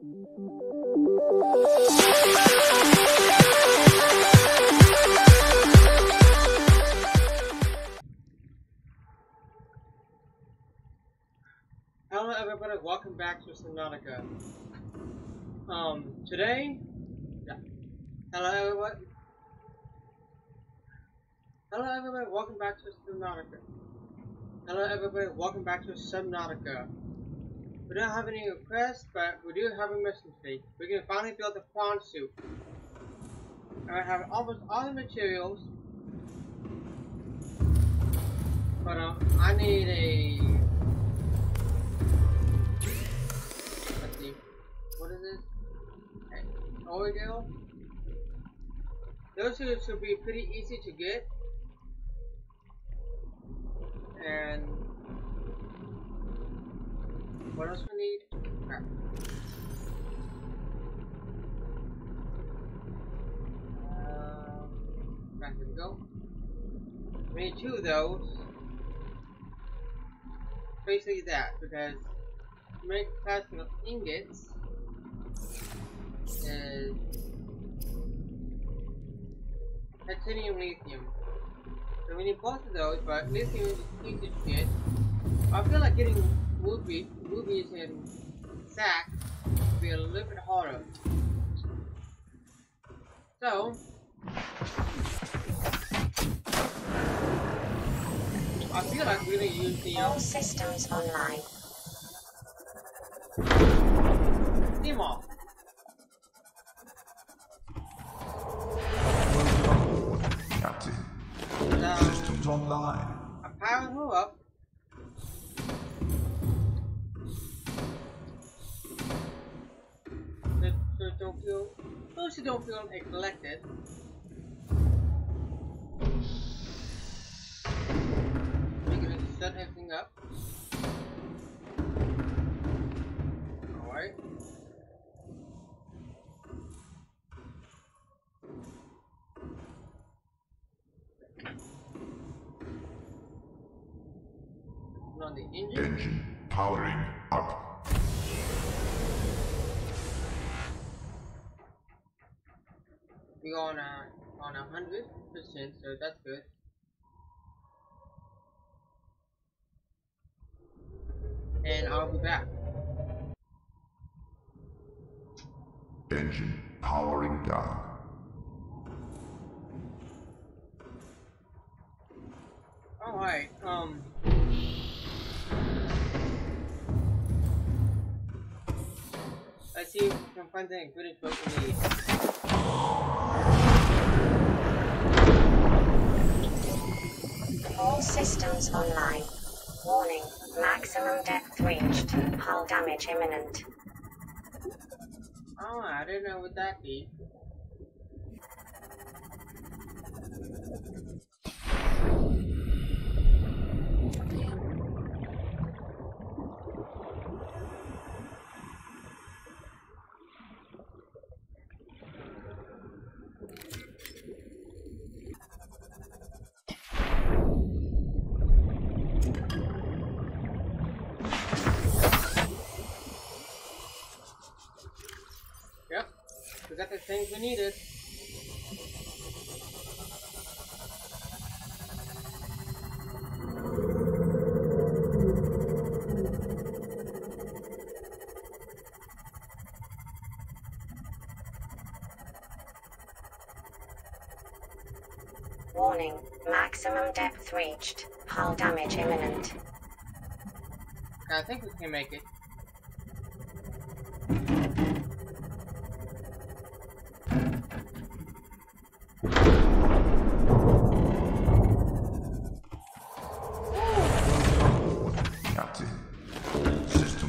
Hello everybody, welcome back to Subnautica. Um, today, yeah. hello everybody. Hello everybody, welcome back to Subnautica. Hello everybody, welcome back to Subnautica. We don't have any requests, but we do have a mission today. We can finally build a prawn suit. I have almost all the materials, but I need a Let's see. What is this? Okay. Oil. Those two should be pretty easy to get. And what else we need? Crap. Uh, back we go. We need two of those. Basically that, because make plasma ingots is titanium lithium. So we need both of those, but lithium is easy to get. I feel like getting ruby, rubies and sack would be a little bit harder. So, I feel like we're gonna use the All um, systems online. Seamoth. Captain, So, systems online. I'm powering her up. Don't feel, so don't feel neglected. We're gonna set everything up. Alright. On. Engine powering up. We on a on a hundred percent, so that's good. And I'll be back. Engine powering down. Alright, um Let's see if we can find the ingredients what we need. All systems online. Warning. Maximum depth reached. Hull damage imminent. Oh, I didn't know what that be. Got the things we needed. Warning. Maximum depth reached. Hull damage imminent. I think we can make it.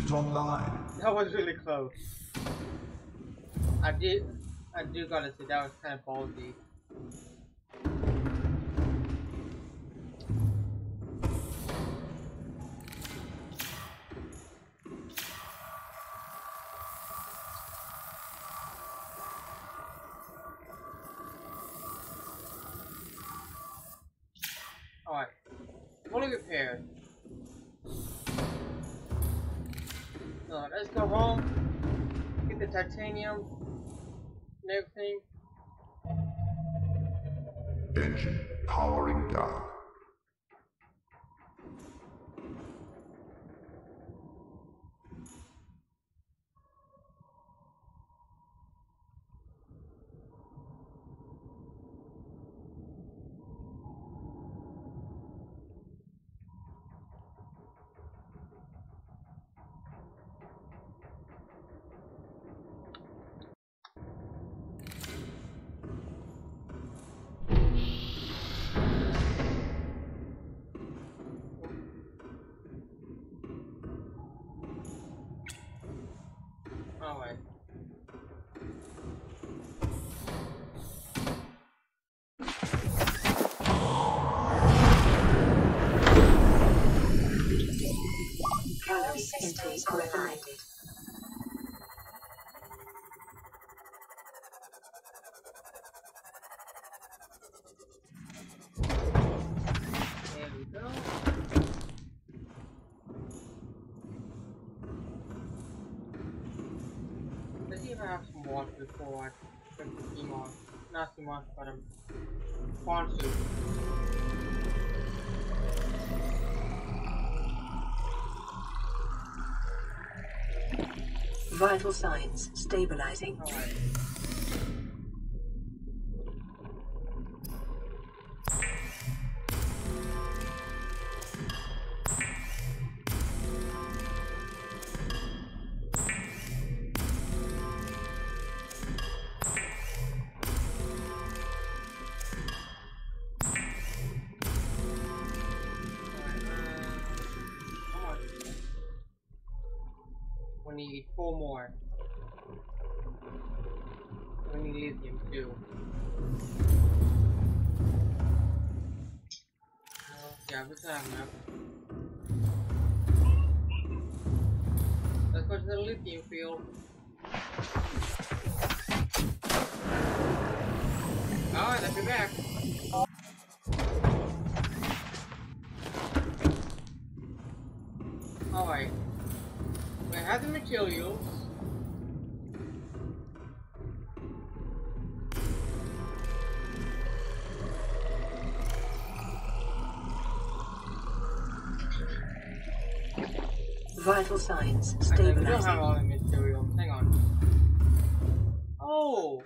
Systems online. That was really close. I did, I do gotta say that was kind of ballsy. Alright, fully repaired. Titanium and everything. Engine powering down. Have some water before I put the steam on. Not steam on, but corn soup. Vital signs stabilizing. Alright, four more. We need lithium too. Yeah, we have enough. Let's go to the lithium field. Alright, let's be back. Alright. Have the materials. Vital signs think we don't have all the materials. Hang on. Oh!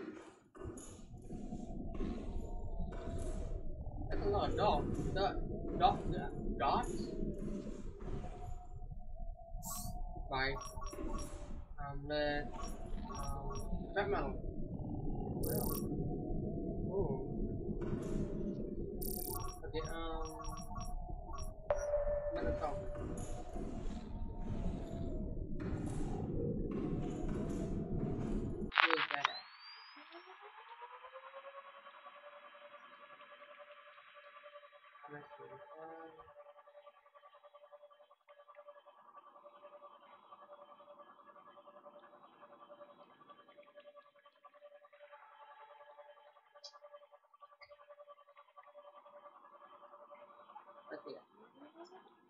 That's a lot of dots. Dot, dot, dot, dots? Bye. Um, lead. Um, scrap metal. Ooh. Okay, um. Metal let's see.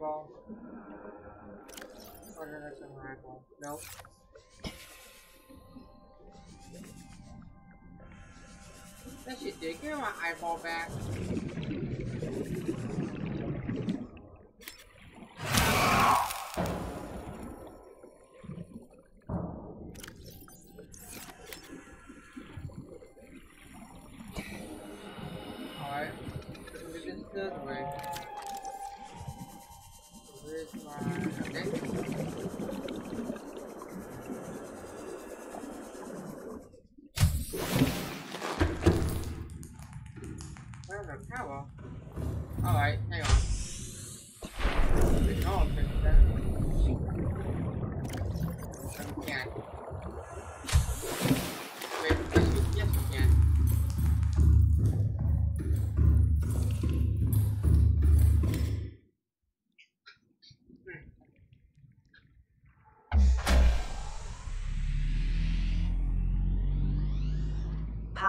Eyeball? Oh no, that's not eyeball. Nope. That shit did. Give me my eyeball back.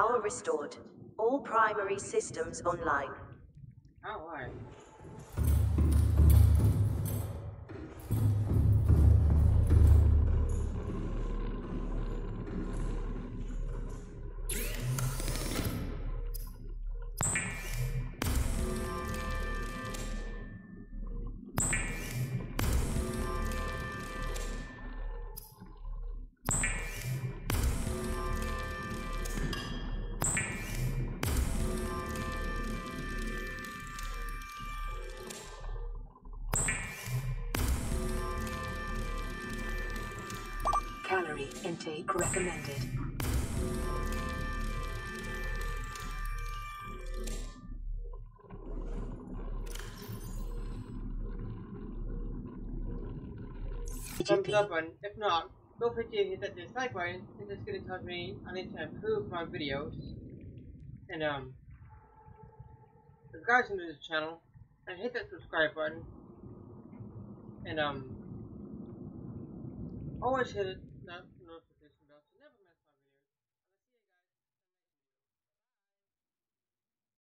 Power restored. All primary systems online. Oh? Intake recommended. thumbs up button. If not, feel free to hit that dislike button since it's gonna tell me I need to improve my videos. And um if guys new to the channel, and hit that subscribe button. And um always hit it,